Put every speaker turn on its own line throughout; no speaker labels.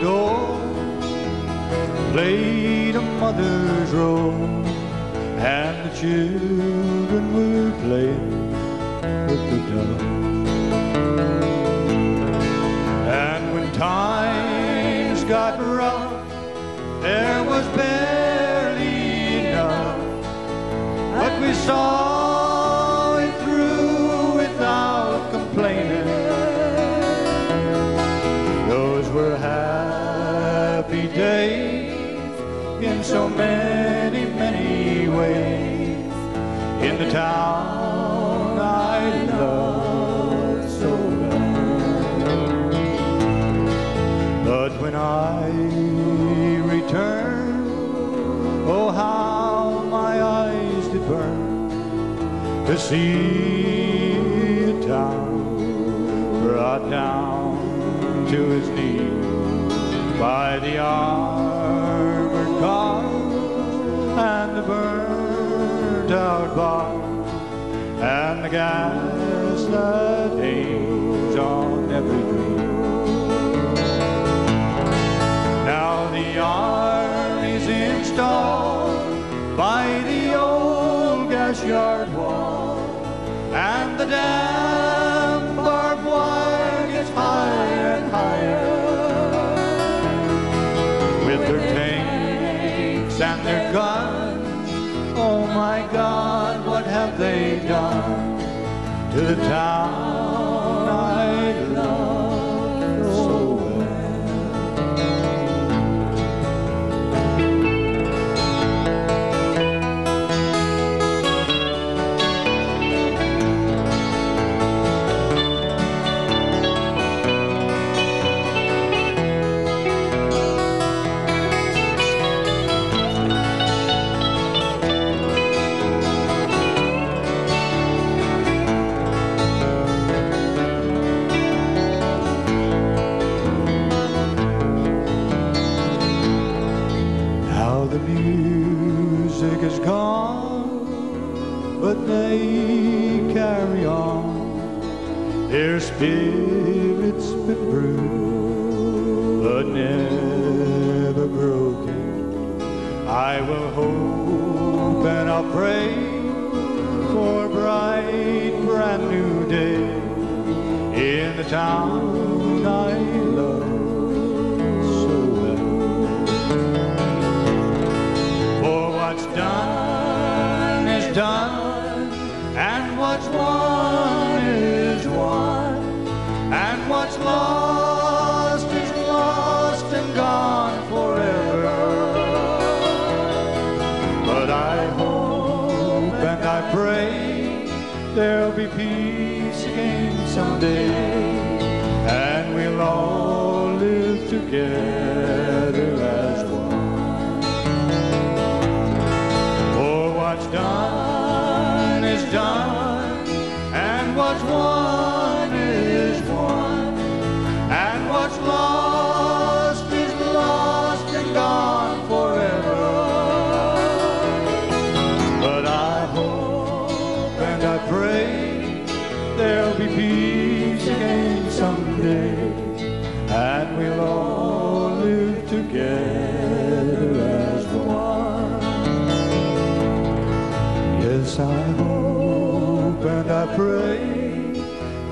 door, played a mother's role, and the children were playing with the dove. And when times got rough, there was barely enough, but we saw so many, many ways in the town I loved so well. But when I return, oh how my eyes did burn to see a town brought down to his knees by the armored cars and the burned out bars and the gas that hangs on every dream. Now the army's installed by the old gas yard wall and the damn and their guns. Oh my God, what have they done to the town gone, but they carry on. Their spirits been bruised, but never broken. I will hope and I'll pray for a bright, brand new day in the town there'll be peace again someday, and we'll all live together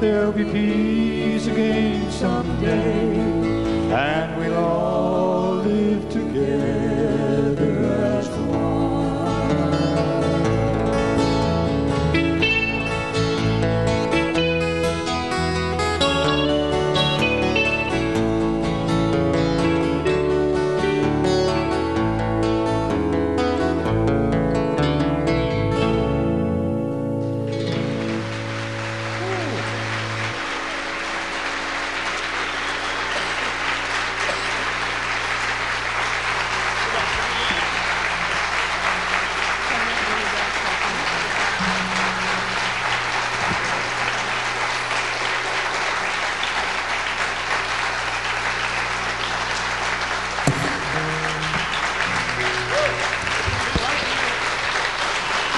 there'll be peace again someday, and we'll all